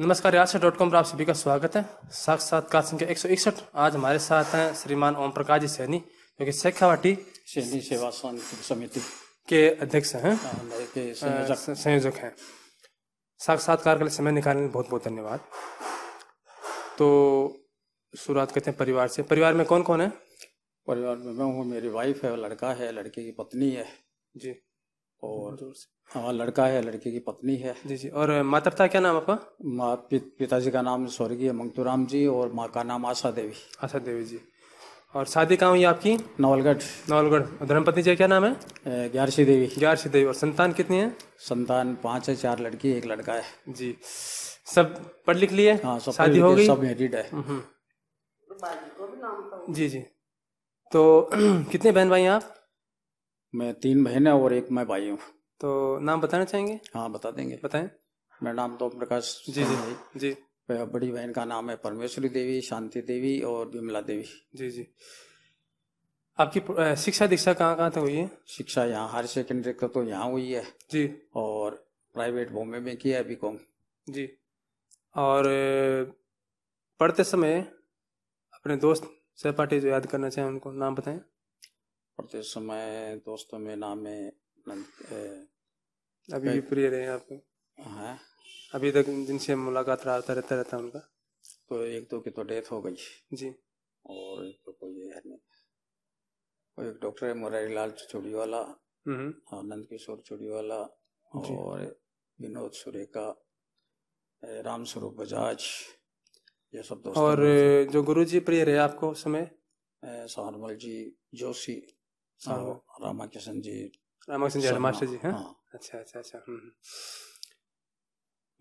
नमस्कार याद dot com पर आप सभी का स्वागत है। साक्षात्कार संख्या एक सौ इकसठ। आज हमारे साथ हैं श्रीमान ओम प्रकाश जी सैनी जो कि शेखावाटी सैनी सेवा समिति के अध्यक्ष हैं। संयोजक। स- संयोजक हैं। साक्षात्कार के लिए समय निकालने लिए बहुत बहुत धन्यवाद। तो शुरुआत करते हैं परिवार से। परिवार में कौन कौन है? परिवार में मैं हूँ मेरी वाइफ है लड़का है लड़के की पत्नी है। जी। और हाँ लड़का है लड़के की पत्नी है। जी जी। और माता पिता क्या नाम आपका? माँ पि, पिताजी का नाम स्वर्गीय मंगतूराम जी और माँ का नाम आशा देवी। आशा देवी जी। और शादी कहाँ हुई आपकी? नवलगढ़। नवलगढ़। और धर्मपत्नी जी क्या नाम है? ग्यारसी देवी। ग्यारह देवी। और संतान कितनी है? संतान पाँच है चार लड़की एक लड़का है। जी। सब पढ़ लिख लिए? हाँ सब शादी हो गई? सब मैरिड है। हम्म। जी जी। तो कितने बहन भाई हैं आप? मैं तीन बहन है और एक मैं भाई हूँ। तो नाम बताना चाहेंगे? हाँ बता देंगे। बताएँ। मेरा नाम तो प्रकाश जी जी। है। जी। बड़ी बहन का नाम है परमेश्वरी देवी शांति देवी और विमला देवी। जी जी। आपकी शिक्षा दीक्षा कहाँ कहाँ तक हुई है? शिक्षा यहाँ हायर सेकेंडरी तक तो यहाँ हुई है। जी। और प्राइवेट बॉम्बे में किया है बीकॉम जी। और पढ़ते समय अपने दोस्त सहपाठी जो याद करना चाहें उनको नाम बताएँ। पढ़ते समय दोस्तों में नाम है नंद- अ, अभी भी प्रिय रहे आपको है? अभी तक जिनसे मुलाकात रहता रहता रहता उनका? तो एक दो की तो डेथ हो गई। जी। और एक तो कोई है नहीं। कोई एक डॉक्टर है मुरारी लाल चुड़ीवाला हम्म। आनंद किशोर चुड़ीवाला वाला और विनोद सुरेखा राम स्वरूप बजाज ये सब दोस्त और जो गुरु जी प्रिय रहे आपको उस समय? सहारमल जी जोशी। साहब। और रामा किशन जी। रामकृष्ण जी शर्मा, मास्टर जी हैं? हाँ। अच्छा अच्छा अच्छा हम्म, हम्म।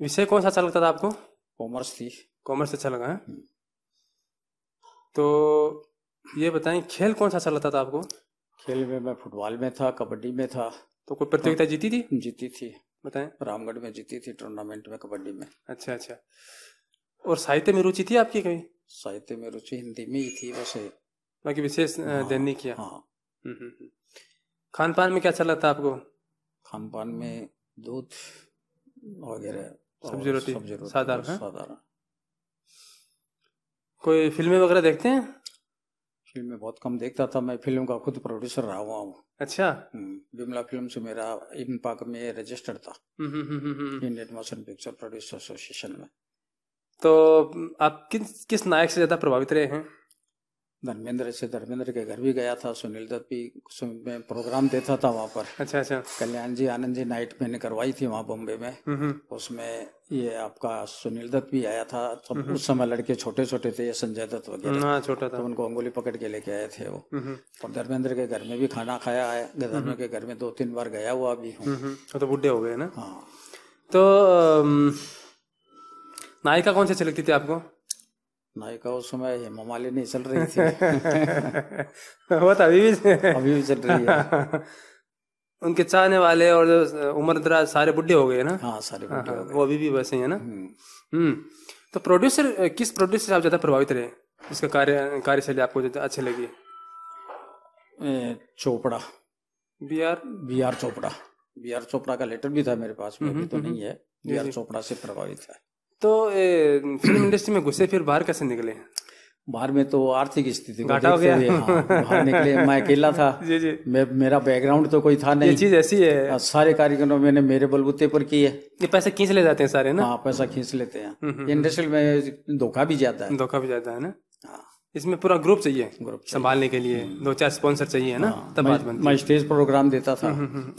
विषय कौन सा अच्छा लगता था आपको? कॉमर्स थी। कॉमर्स अच्छा लगा है? हम्म। तो ये बताएँ खेल कौन सा अच्छा लगता था आपको? खेल में मैं फुटबॉल में था कबड्डी में था। तो कोई प्रतियोगिता जीती थी? जीती थी। बताएँ। रामगढ़ में जीती थी टूर्नामेंट में कबड्डी में। अच्छा अच्छा। और साहित्य में रुचि थी आपकी कहीं साहित्य में रुचि हिंदी में ही थी वैसे। बाकी विशेष हाँ, ध्यान नहीं किया हाँ। खान पान में क्या अच्छा लगता है आपको? खान पान में दूध वगैरह सब्ज़ी रोटी, साधारण, हाँ? साधारण। कोई फ़िल्में वगैरह देखते हैं? फ़िल्में बहुत कम देखता था मैं फ़िल्म का खुद प्रोड्यूसर रहा हुआ हूँ। अच्छा। हम्म, विमला फ़िल्म से मेरा इम्पाक में रजिस्टर्ड था। हम्म, हम्म, हम्म, हम्म। Indian motion picture producer association में। तो आप किस किस नायक से ज़्यादा प्रभावित रहे हैं? धर्मेंद्र से धर्मेंद्र के घर भी गया था सुनील दत्त भी मैं प्रोग्राम देता था वहाँ पर। अच्छा अच्छा। कल्याण जी आनंद जी नाइट मैंने करवाई थी वहाँ बॉम्बे में। हम्म, हम्म। उसमें ये आपका सुनील दत्त भी आया था। सब उस समय लड़के छोटे छोटे थे संजय दत्त वगैरह। हाँ छोटा था। तो उनको अंगुली पकड़ के लेके आए थे वो। और धर्मेंद्र के घर में भी खाना खाया है। धर्मेंद्र के घर में दो तीन बार गया हुआ भी हूँ। वो तो बुढ़े हो गए ना? हाँ। तो नायिका कौन सी अच्छी लगती थी आपको? नायिका उस समय हेमा मालिनी चल रही थी। वो तो अभी भी अभी भी चल रही है। उनके चाहने वाले और उम्र दराज सारे बुढ़े हो गए ना? हाँ सारे बूढ़े हो गए। वो अभी भी वैसे ही है ना? हम्म। हम्म। तो प्रोड्यूसर किस प्रोड्यूसर से आप ज़्यादा प्रभावित रहे? इसका कार्य कार्यशैली आपको ज़्यादा अच्छी लगी? Chopra. B R B R Chopra. B R Chopra का लेटर भी था मेरे पास में अभी तो नहीं है। बी आर चोपड़ा से प्रभावित है। तो ए, फ़िल्म इंडस्ट्री में घुसे फिर बाहर कैसे निकले? बाहर में तो आर्थिक स्थिति घाटा हो गया। हाँ, बाहर निकले। मैं अकेला था। जी जी। मैं मेरा बैकग्राउंड तो कोई था ये नहीं चीज़ ऐसी है। सारे कार्यक्रम मैंने मेरे बलबूते पर किए ये पैसे खींच ले जाते हैं सारे ना? हाँ पैसा खींच लेते हम्म, हैं इंडस्ट्रियल में धोखा भी जाता है। धोखा भी जाता है ना? हाँ, इसमें पूरा ग्रुप चाहिए ग्रुप संभालने के लिए। दो चार स्पॉन्सर चाहिए ना? तब बात मैं, बनती मैं स्टेज प्रोग्राम देता था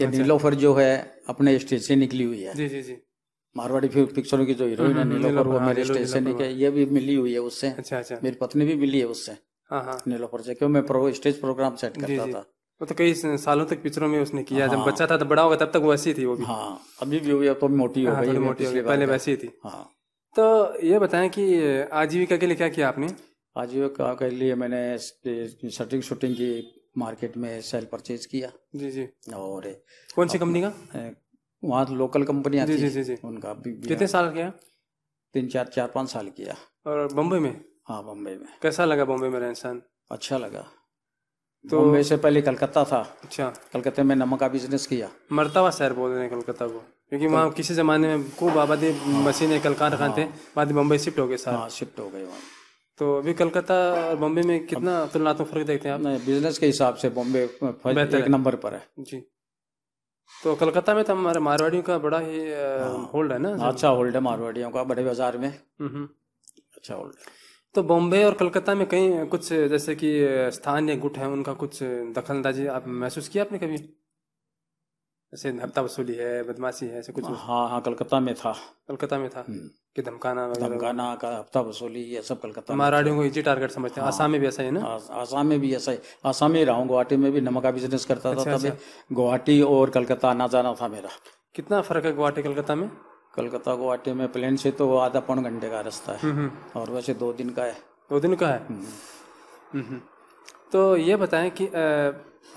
ये नीलोफर जो है अपने स्टेज से निकली हुई है है। जी जी जी। मारवाड़ी पिक्चरों की जो हीरोइन है नीलोफर वो मेरे स्टेज से निकले ये भी मिली हुई है उससे। अच्छा अच्छा। मेरी पत्नी भी मिली है उससे। हाँ हाँ। नीलोफर से क्यों मैं प्रो स्टेज प्रोग्राम सेट करता था। वो तो कई सालों तक पिक्चरों में उसने किया। जब बच्चा था तो बड़ा होगा तब तक वो ऐसी थी वो भी। हाँ अभी भी हुई है तो मोटी हो हाँ, गई मोटी हो गई पहले वैसी थी। हाँ। तो ये बताएँ कि आजीविका के लिए क्या किया आपने? आजीविका के लिए मैंने शटिंग शूटिंग की मार्केट में सेल परचेज किया। जी जी। और कौन सी कंपनी का? वहाँ लोकल कंपनियाँ जी थी जी जी जी उनका कितने साल किया? तीन चार चार पाँच साल किया। और बम्बई में? हाँ बम्बई में। कैसा लगा बॉम्बे में रहन अच्छा लगा। तो- बम्बई से पहले कलकत्ता था। अच्छा। कलकत्ते में नमक का बिज़नेस किया। मरता हुआ शहर बोल रहे हैं कोलकाता को। क्योंकि वहाँ किसी जमाने में खूब आबादी मशीनें कलकार कारखाने थे बाद में बम्बई शिफ्ट हो गए सारे। हाँ शिफ्ट हो गए वहाँ। तो अभी कलकत्ता और बम्बे में कितना तुलनात्मक फ़र्क देखते हैं आप? बिज़नेस के हिसाब से बॉम्बे एक नंबर पर है। जी। तो कलकत्ता में तो हमारे मारवाड़ियों का बड़ा ही होल्ड है। ना? अच्छा होल्ड है मारवाड़ियों का बड़े बाज़ार में। अच्छा होल्ड है। तो बॉम्बे और कलकत्ता में कहीं कुछ जैसे कि स्थानीय गुट है उनका कुछ दखलंदाजी आप महसूस किया आपने कभी? जैसे हफ़्ता वसूली है बदमाशी है ऐसे कुछ हाँ हाँ कलकत्ता में था। कलकत्ता में था? हम्म। कि धमकाना धमकाना का हफ़्ता वसूली ये सब कलकत्ता में मारवाड़ियों को इजी टारगेट समझते हैं। आसाम में भी ऐसा ही है ना? आसाम में भी ऐसा ही। आसाम में ही रहा हूँ गुवाहाटी में भी नमक का बिज़नेस करता अच्छा, था तभी गुवाहाटी और कलकत्ता आना जाना था मेरा। कितना फ़र्क है गुवाहाटी कलकत्ता में? कलकत्ता गुवाहाटी में प्लेन से तो आधा पौन घंटे का रास्ता है। हम्म हम्म। और वैसे दो दिन का है। दो दिन का है? हम्म। तो ये बताएँ कि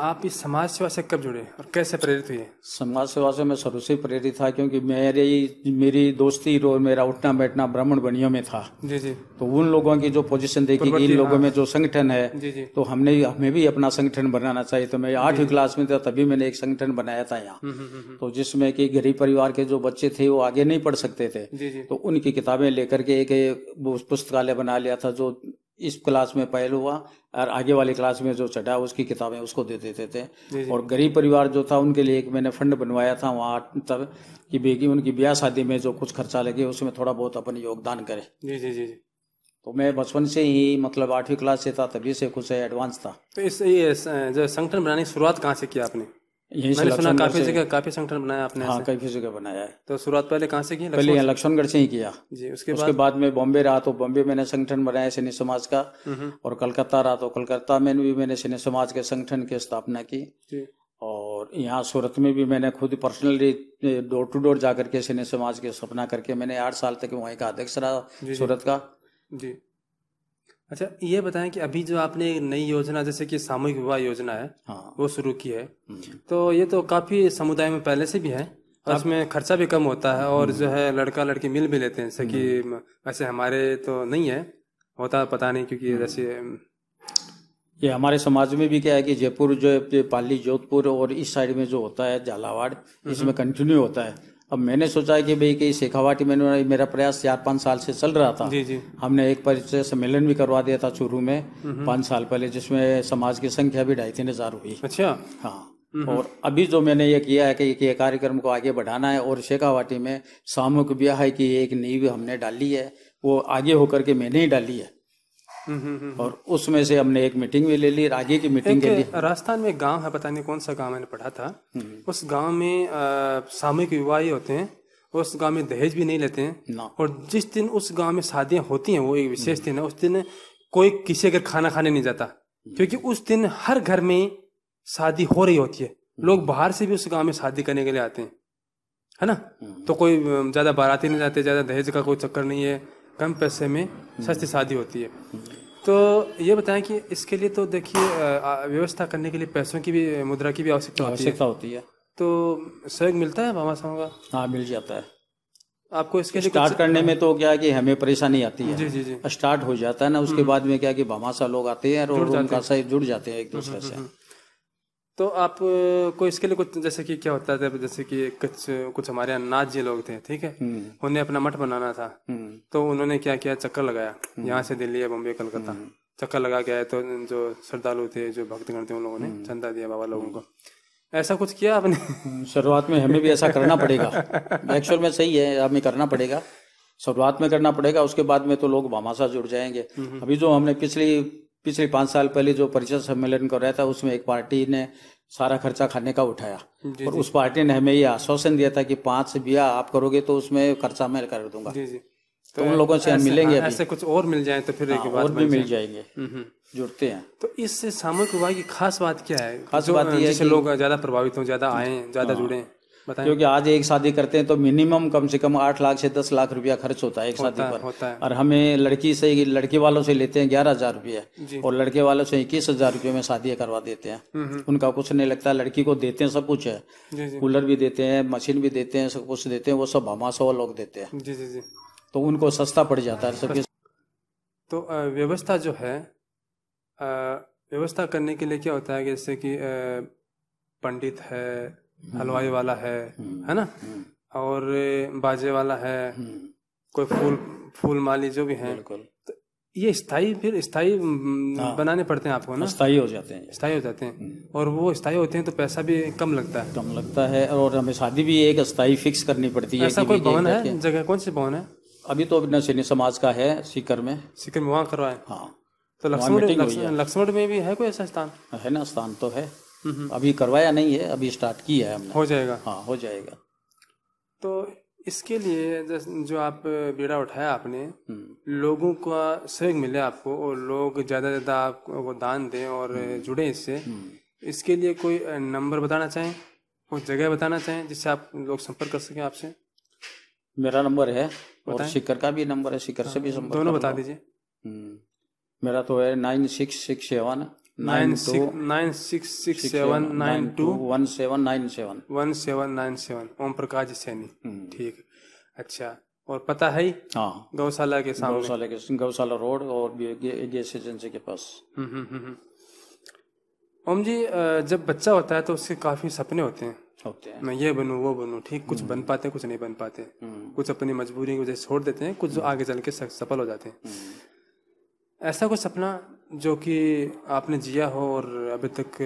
आप इस समाज सेवा से कब जुड़े और कैसे प्रेरित हुए? समाज सेवा से मैं शुरू से प्रेरित था क्योंकि मेरी मेरी दोस्ती और मेरा उठना बैठना ब्राह्मण बनियों में था। जी जी। तो उन लोगों की जो पोजीशन देखी कि इन लोगों में जो संगठन है जी जी। तो हमने हमें भी अपना संगठन बनाना चाहिए। तो मैं आठवीं क्लास में था तभी मैंने एक संगठन बनाया था यहाँ। हम्म हम्म हम्म, तो जिसमें कि गरीब परिवार के जो बच्चे थे वो आगे नहीं पढ़ सकते थे। तो उनकी किताबें लेकर के एक पुस्तकालय बना लिया था जो इस क्लास में पहल हुआ और आगे वाली क्लास में जो चढ़ा उसकी किताबें उसको दे देते थे। जी और गरीब परिवार जो था उनके लिए एक मैंने फंड बनवाया था वहाँ तब कि बेगी उनकी ब्याह शादी में जो कुछ खर्चा लगे उसमें थोड़ा बहुत अपन योगदान करें। जी जी जी जी। तो मैं बचपन से ही मतलब आठवीं क्लास से था तभी से कुछ एडवांस था। तो इस ये जो संगठन बनाने की शुरुआत कहाँ से किया आपने? यहीं मैंने सुना काफ़ी जगह काफ़ी संगठन बनाया आपने हाँ। कई जगह बनाया है। तो शुरुआत पहले कहाँ से की? पहले यहाँ लक्ष्मणगढ़ से ही किया। जी उसके उसके बाद? बाद में बॉम्बे रहा तो बॉम्बे मैंने संगठन बनाया सैन्य समाज का। और कलकत्ता रहा तो कलकत्ता में भी मैंने सैन्य समाज के संगठन की स्थापना की। और यहाँ सूरत में भी मैंने खुद पर्सनली डोर टू डोर जाकर के सैन्य समाज की स्थापना करके मैंने आठ साल तक वहीं का अध्यक्ष रहा सूरत का। जी। अच्छा ये बताएँ कि अभी जो आपने नई योजना जैसे कि सामूहिक विवाह योजना है हाँ। वो शुरू की है। हम्म। तो ये तो काफ़ी समुदाय में पहले से भी है और इसमें खर्चा भी कम होता है और जो है लड़का लड़की मिल भी लेते हैं जैसे कि वैसे हमारे तो नहीं है होता पता नहीं क्योंकि जैसे ये हमारे समाज में भी क्या है कि जयपुर जो पाली जोधपुर और इस साइड में जो होता है झालावाड़ इसमें कंटिन्यू होता है। अब मैंने सोचा कि भाई कि शेखावाटी में मेरा प्रयास चार पाँच साल से चल रहा था। जी जी। हमने एक परिचय सम्मेलन भी करवा दिया था चूरू में पाँच साल पहले जिसमें समाज की संख्या भी ढाई तीन हज़ार हुई। अच्छा। हाँ। और अभी जो मैंने ये किया है कि ये कार्यक्रम को आगे बढ़ाना है और शेखावाटी में सामूहिक ब्याह की एक नींव हमने डाली है वो आगे होकर के मैंने ही डाली है। हम्म, हम्म, हम्म। और उसमें से हमने एक मीटिंग भी ले ली और आगे की मीटिंग के लिए। राजस्थान में गाँव है पता नहीं कौन सा गाँव मैंने पढ़ा था। उस गाँव में सामूहिक विवाह ही होते हैं उस गाँव में दहेज भी नहीं लेते हैं। और जिस दिन उस गाँव में शादियाँ होती हैं वो एक विशेष दिन है उस दिन कोई किसी घर खाना खाने नहीं जाता। क्योंकि उस दिन हर घर में शादी हो रही होती है। लोग बाहर से भी उस गाँव में शादी करने के लिए आते हैं। है ना? तो कोई ज़्यादा बाराती नहीं जाते ज़्यादा दहेज का कोई चक्कर नहीं है। कम पैसे में सस्ती शादी होती है। तो ये बताएँ कि इसके लिए तो देखिए व्यवस्था करने के लिए पैसों की भी मुद्रा की भी आवश्यकता होती है। आवश्यकता होती है। तो सहयोग मिलता है मामा साहब का? हाँ मिल जाता है। आपको इसके लिए स्टार्ट करने में तो क्या है कि हमें परेशानी आती है। जी जी जी। स्टार्ट हो जाता है ना उसके बाद में क्या कि भामाशा लोग आते हैं और उनका सही जुड़ जाते हैं एक दूसरे से। तो आप को इसके लिए कुछ जैसे कि क्या होता था जैसे कि कुछ कुछ हमारे नाथ जी लोग थे ठीक है? हम्म। उन्हें अपना मठ बनाना था। हम्म। तो उन्होंने क्या किया? चक्कर लगाया। यहाँ से दिल्ली या बम्बे कलकत्ता। चक्कर लगा के आए तो जो श्रद्धालु थे जो भक्तगण थे उन लोगों ने चंदा दिया बाबा लोगों को। ऐसा कुछ किया आपने? हम्म, शुरुआत में हमें भी ऐसा करना पड़ेगा। एक्चुअल में सही है हमें करना पड़ेगा। शुरुआत में करना पड़ेगा उसके बाद में तो लोग भामाशा जुड़ जाएँगे। अभी जो हमने पिछली पिछले पाँच साल पहले जो परिचय सम्मेलन कर रहा था उसमें एक पार्टी ने सारा खर्चा खाने का उठाया। जी, और उस पार्टी ने हमें ये आश्वासन दिया था कि पाँच बिया आप करोगे तो उसमें खर्चा मैं कर दूँगा। जी जी। तो उन लोगों से हम मिलेंगे हाँ, ऐसे कुछ और मिल जाए तो फिर एक हाँ, बात और भी मिल जाएँगे। हम्म, हम्म। जुड़ते हैं। तो इस सामूहिक विवाह की खास बात क्या है? खास बात है लोग ज़्यादा प्रभावित हों ज़्यादा आए ज़्यादा जुड़े। बताएँ क्योंकि आज एक शादी करते हैं तो मिनिमम कम से कम आठ लाख से दस लाख रुपया खर्च होता है एक शादी पर। होता है। और हमें लड़की से लड़के वालों से लेते हैं ग्यारह हज़ार। रुपये। और लड़के वालों से इक्कीस हज़ार रुपये में शादियाँ करवा देते हैं। हम्म, हम्म। उनका कुछ नहीं लगता लड़की को देते हैं सब कुछ है। कूलर भी देते हैं मशीन भी देते हैं सब कुछ देते हैं वो सब हमाशा लोग देते हैं। जी जी जी। तो उनको सस्ता पड़ जाता है सबके तो व्यवस्था जो है व्यवस्था करने के लिए क्या होता है? जैसे कि पंडित है हलवाई वाला है है ना? और बाजे वाला है कोई फूल फूल माली जो भी है। तो ये स्थायी फिर स्थायी हम्म, बनाने पड़ते हैं आपको ना? स्थायी हो जाते हैं स्थायी हो जाते हैं। और वो स्थायी होते हैं तो पैसा भी कम लगता है। कम लगता है और हमें शादी भी एक स्थायी फिक्स करनी पड़ती है ऐसा कोई भवन है? जगह कौन सी भवन है? अभी तो सैन्य समाज का है सीकर में। सिक्किम में वहाँ करवाए? हाँ। तो लक्ष्मण लक्ष्मण में भी है कोई ऐसा स्थान? है ना स्थान तो है। अभी करवाया नहीं है अभी स्टार्ट किया है हमने। हो जाएगा। हाँ हो जाएगा। तो इसके लिए जो आप बीड़ा उठाया आपने हम्म, लोगों का सहयोग मिले आपको और लोग ज़्यादा से ज़्यादा आपको दान दें और जुड़े इससे। हम्म। इसके लिए कोई नंबर बताना चाहें? कोई जगह बताना चाहें जिससे आप लोग संपर्क कर सकें आपसे? मेरा नंबर है और शिकर का भी नंबर है शिकर से भी संपर्क दोनों बता दीजिए। हम्म, मेरा तो है nine six six seven nine six nine six six seven nine two one seven nine seven. One seven nine seven. Om Prakash Saini. हम्म। ठीक। अच्छा और पता है? हाँ। गौशाला के सामने। गौशाला के गौशाला रोड और गैस एजेंसी के पास। हम्म, हम्म। ओम जी जब बच्चा होता है तो उसके काफ़ी सपने होते हैं। होते हैं। मैं ये बनू वो बनू ठीक? कुछ बन पाते हैं कुछ नहीं बन पाते। कुछ अपनी मजबूरी की वजह छोड़ देते हैं कुछ आगे चल के सफल हो जाते हैं। ऐसा कोई सपना जो कि आपने जिया हो और अभी तक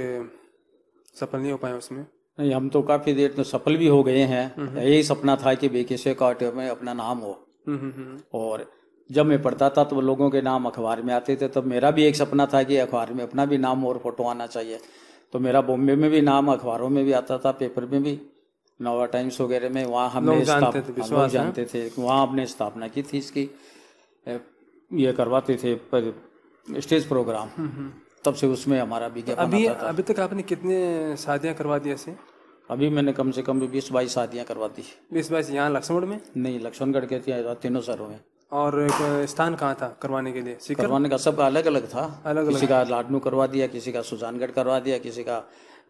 सफल नहीं हो पाए उसमें। नहीं हम तो काफ़ी देर तो सफल भी हो गए हैं। यही सपना था कि बेकिसे काट में अपना नाम हो। हम्म, हम्म, हम्म, और जब मैं पढ़ता था तो लोगों के नाम अखबार में आते थे। तब मेरा भी एक सपना था कि अखबार में अपना भी नाम और फ़ोटो आना चाहिए। तो मेरा बॉम्बे में भी नाम अखबारों में भी आता था पेपर में भी। नवा टाइम्स वगैरह में वहाँ हमने जानते थे, हाँ, लोग जानते थे। वहाँ हमने स्थापना की थी इसकी। ये करवाते थे पर स्टेज प्रोग्राम। तब से उसमें हमारा विज्ञापन अभी था। अभी तक आपने कितने शादियाँ करवा दी ऐसे? अभी मैंने कम से कम बीस बाईस शादियाँ करवा दी। बीस बाईस यहाँ लक्ष्मण में? नहीं लक्ष्मणगढ़ के तीनों शहरों में। और एक स्थान कहाँ था करवाने के लिए? सीकर? करवाने का सबका अलग अलग था। अलग अलग किसी का लाडनू करवा दिया किसी का सुजानगढ़ करवा दिया किसी का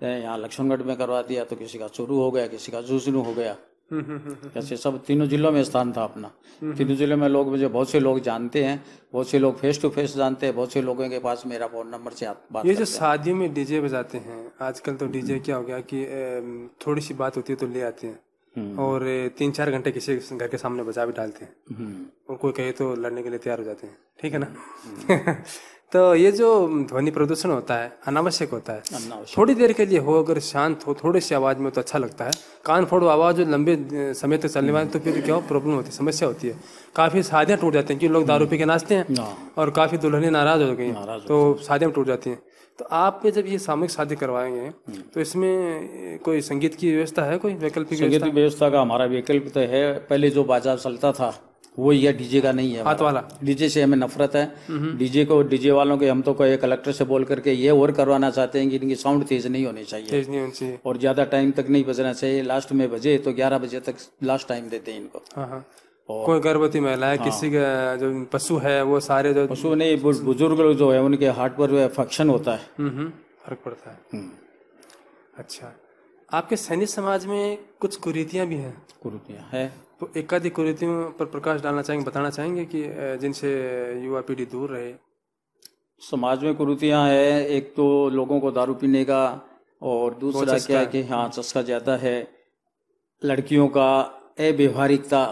यहाँ लक्ष्मणगढ़ में करवा दिया तो किसी का चूरू हो गया किसी का झुंझुनू हो गया। हम्म, हम्म, हम्म, हम्म। ऐसे सब तीनों जिलों में स्थान था अपना। तीनों जिलों में लोग मुझे बहुत से लोग जानते हैं बहुत से लोग फेस टू फेस जानते हैं बहुत से लोगों के पास मेरा फ़ोन नंबर से आप बात ये जो शादियों में डीजे बजाते हैं आजकल तो डीजे क्या हो गया कि थोड़ी सी बात होती है तो ले आते हैं। हम्म। और तीन चार घंटे किसी घर के सामने बजा भी डालते हैं। हम्म, और कोई कहे तो लड़ने के लिए तैयार हो जाते हैं। ठीक है ना? तो ये जो ध्वनि प्रदूषण होता है अनावश्यक होता है। थोड़ी देर के लिए हो अगर शांत हो थोड़ी सी आवाज़ में तो अच्छा लगता है। कान फोड़ो आवाज़ जो लंबे समय तक चलने वाली तो फिर क्या प्रॉब्लम होती है समस्या होती है। काफ़ी शादियाँ टूट जाती हैं क्योंकि लोग दारू पी के नाचते हैं और काफ़ी दुल्हनें नाराज़ हो गई तो शादियाँ टूट जाती हैं। तो आप जब ये सामूहिक शादी करवाएँगे तो इसमें कोई संगीत की व्यवस्था है कोई वैकल्पिक संगीत की व्यवस्था का हमारा विकल्प तो है। पहले जो बाज़ार चलता था वो ये डीजे का नहीं है हाथ वाला। डीजे से हमें नफरत है। डीजे को डीजे वालों के हम तो कोई कलेक्टर से बोल करके ये और करवाना चाहते हैं कि इनकी साउंड तेज नहीं होनी चाहिए। तेज नहीं होनी चाहिए। और ज़्यादा टाइम तक नहीं बजना चाहिए। लास्ट में बजे तो ग्यारह बजे तक लास्ट टाइम देते हैं इनको। हाँ हाँ। और- कोई गर्भवती महिला है किसी का जो पशु है वो सारे जो पशु नहीं बुज़ुर्ग लोग जो है उनके हार्ट पर जो फ़ंक्शन होता है। फ़र्क पड़ता है। हम्म, अच्छा। आपके सैनिक समाज में कुछ कुरीतियाँ भी हैं? कुर्तियाँ है। तो एक आधी कुरीतियों पर प्रकाश डालना चाहेंगे बताना चाहेंगे कि जिनसे युवा पीढ़ी दूर रहे समाज में कुरीतियाँ है एक तो लोगों को दारू पीने का और दूसरा क्या है कि हाँ चस्का ज़्यादा है लड़कियों का अव्यवहारिकता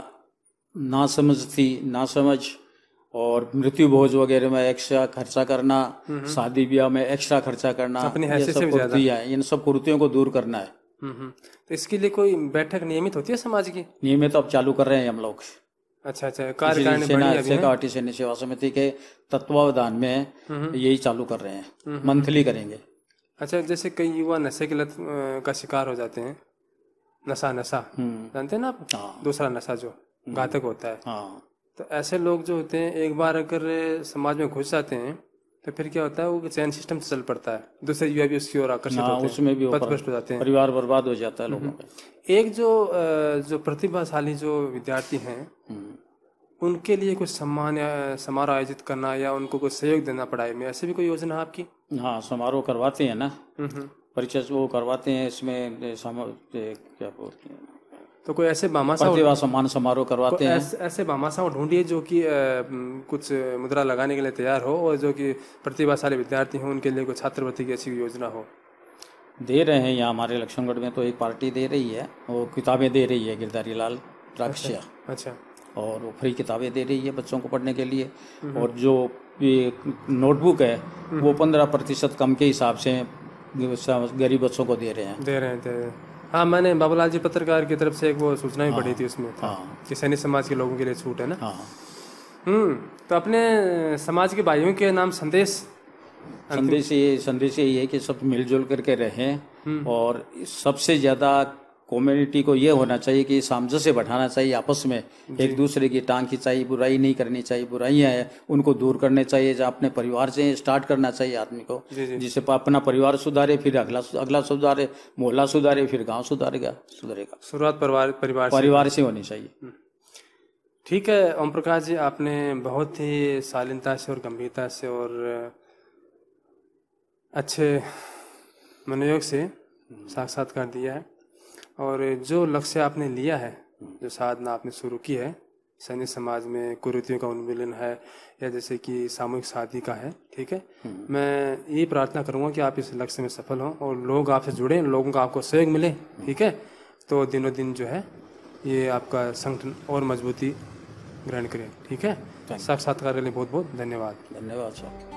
ना समझती ना समझ और मृत्यु भोज वगैरह में एक्स्ट्रा खर्चा करना शादी ब्याह में एक्स्ट्रा खर्चा करना अपनी ये सब। कुरीतियाँ। इन सब कुरीतियों को दूर करना है हम्म हम्म। तो इसके लिए कोई बैठक नियमित होती है समाज की? नियमित अब चालू कर रहे हैं हम लोग। अच्छा अच्छा कार्यकारिणी सेना सैन्य सेवा समिति के तत्वावधान में यही चालू कर रहे हैं। मंथली करेंगे। अच्छा जैसे कई युवा नशे की लत का शिकार हो जाते हैं। नशा नशा। हम्म। जानते हैं ना आप? हाँ। दूसरा नशा जो घातक होता है। हाँ। तो ऐसे लोग जो होते हैं एक बार अगर समाज में घुस जाते हैं तो फिर क्या होता है वो चैन सिस्टम से चल पड़ता है। दूसरे युवा भी उसकी ओर आकर्षित हाँ होते हैं उसमें भी हो जाते हैं। परिवार बर्बाद हो जाता है लोगों का एक जो जो प्रतिभाशाली जो विद्यार्थी हैं हम्म। उनके लिए कुछ सम्मान या समारोह आयोजित करना या उनको कुछ सहयोग देना पढ़ाई में ऐसे भी कोई योजना आपकी? हाँ समारोह करवाते हैं ना। हम्म, हम्म। परिचय वो करवाते हैं इसमें क्या बोलते हैं? तो कोई ऐसे प्रतिभा सम्मान समारोह करवाते हैं। ऐसे, ऐसे बामासा ढूंढिए जो कि कुछ मुद्रा लगाने के लिए तैयार हो और जो कि प्रतिभाशाली विद्यार्थी हो उनके लिए कोई छात्रवृत्ति की ऐसी योजना हो। दे रहे हैं यहाँ हमारे लक्ष्मणगढ़ में तो एक पार्टी दे रही है वो किताबें दे रही है गिरधारी लाल राक्षिया अच्छा और वो फ्री किताबें दे रही है बच्चों को पढ़ने के लिए। और जो ये नोटबुक है वो पंद्रह प्रतिशत कम के हिसाब से गरीब बच्चों को दे रहे हैं। दे रहे हैं दे रहे हैं। हाँ मैंने बाबूलाल जी पत्रकार की तरफ़ से एक वो सूचना भी पड़ी थी उसमें हाँ। कि सैनिक समाज के लोगों के लिए छूट है ना? हाँ। हम्म तो अपने समाज के भाइयों के नाम संदेश। संदेश ये संदेश यही है कि सब मिलजुल करके रहें और सबसे ज़्यादा कम्युनिटी को ये होना चाहिए कि सामंजस्य बैठाना चाहिए आपस में। एक दूसरे की टांग खिंचाई बुराई नहीं करनी चाहिए बुराइयाँ हैं उनको दूर करने चाहिए जो अपने परिवार से स्टार्ट करना चाहिए आदमी को। जिससे अपना परिवार सुधारे फिर अगला अगला सुधारे मोहल्ला सुधारे फिर गाँव सुधारेगा सुधरेगा। शुरुआत परिवार परिवार परिवार से होनी चाहिए। ठीक है ओम प्रकाश जी आपने बहुत ही शालीनता से और गंभीरता से और अच्छे मनोयोग से साक्षात्कार दिया है। और जो लक्ष्य आपने लिया है जो साधना आपने शुरू की है सैन्य समाज में कुरीतियों का उन्मूलन है या जैसे कि सामूहिक शादी का है ठीक है? मैं ये प्रार्थना करूँगा कि आप इस लक्ष्य में सफल हों और लोग आपसे जुड़े लोगों का आपको सहयोग मिले ठीक है? तो दिनों दिन जो है ये आपका संगठन और मजबूती ग्रहण करें ठीक है? साक्षात्कार के लिए बहुत बहुत धन्यवाद। धन्यवाद सर